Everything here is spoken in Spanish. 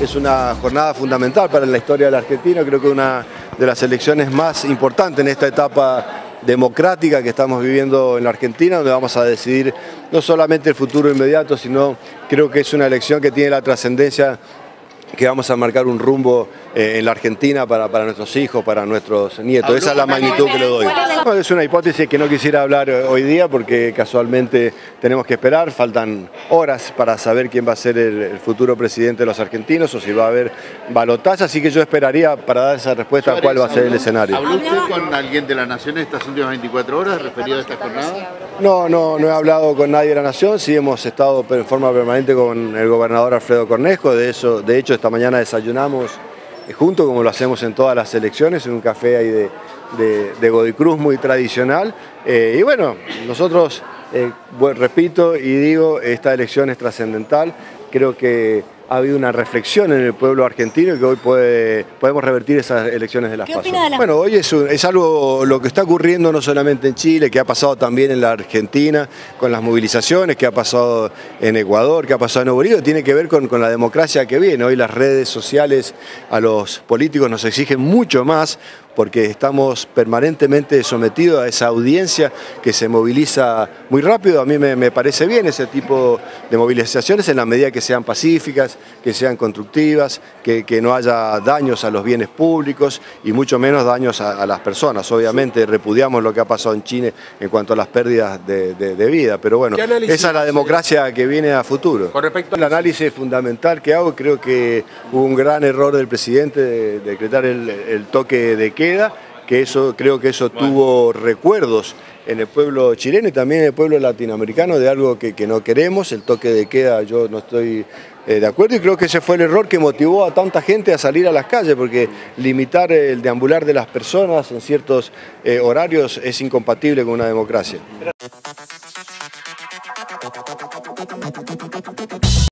es una jornada fundamental para la historia de la Argentina, creo que una de las elecciones más importantes en esta etapa democrática que estamos viviendo en la Argentina, donde vamos a decidir no solamente el futuro inmediato, sino creo que es una elección que tiene la trascendencia que vamos a marcar un rumbo eh, en la Argentina para, para, nuestros hijos, para nuestros nietos. Esa es la magnitud que le doy. es una hipótesis que no quisiera hablar hoy día porque casualmente tenemos que esperar, faltan horas para saber quién va a ser el, futuro presidente de los argentinos o si va a haber balotaje, así que yo esperaría para dar esa respuesta cuál va a ser el escenario. ¿Habló usted con alguien de la Nación estas últimas 24 horas referido a esta jornada? No, no, no he hablado con nadie de la Nación, sí hemos estado en forma permanente con el gobernador Alfredo Cornejo, de, eso, de hecho esta mañana desayunamos eh, junto como lo hacemos en todas las elecciones, en un café ahí de, de, Godicruz muy tradicional. Eh, y bueno, nosotros, eh, repito y digo, esta elección es trascendental, creo que ha habido una reflexión en el pueblo argentino y que hoy puede, podemos revertir esas elecciones de las PASO. Bueno, hoy es, es, algo lo que está ocurriendo no solamente en Chile, que ha pasado también en la Argentina con las movilizaciones, que ha pasado en Ecuador, que ha pasado en Nuevo Bolivia, tiene que ver con, con la democracia que viene. Hoy las redes sociales a los políticos nos exigen mucho más porque estamos permanentemente sometidos a esa audiencia que se moviliza muy rápido. A mí me, parece bien ese tipo de movilizaciones en la medida que sean pacíficas, que sean constructivas, que, no haya daños a los bienes públicos y mucho menos daños a, las personas. Obviamente repudiamos lo que ha pasado en Chile en cuanto a las pérdidas de, vida, pero bueno, esa es la democracia que viene a futuro. Con respecto al análisis fundamental que hago, creo que hubo un gran error del presidente de decretar el, toque de queda, que eso creo que eso tuvo recuerdos en el pueblo chileno y también en el pueblo latinoamericano de algo que, no queremos, el toque de queda yo no estoy eh, de acuerdo y creo que ese fue el error que motivó a tanta gente a salir a las calles porque limitar el deambular de las personas en ciertos eh, horarios es incompatible con una democracia.